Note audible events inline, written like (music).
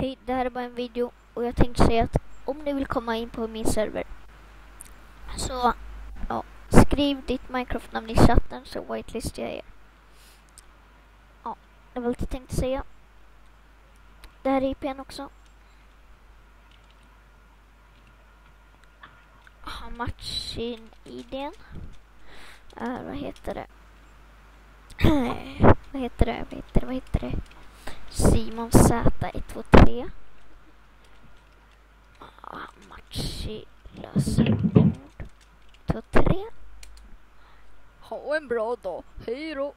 Hej, det här är bara en video och jag tänkte säga att om ni vill komma in på min server så ja, skriv ditt Minecraft-namn i chatten så whitelistar jag er. Ja, det var allt jag tänkte säga. Det här är IPn också. Matchin-idén. Äh, eh, (clears throat) vad heter det? vad heter det? Vad heter det? Vad heter det? Simon Z123. Ah, Matchi lösenord. 2, 3. Ha en bra dag. Hej då.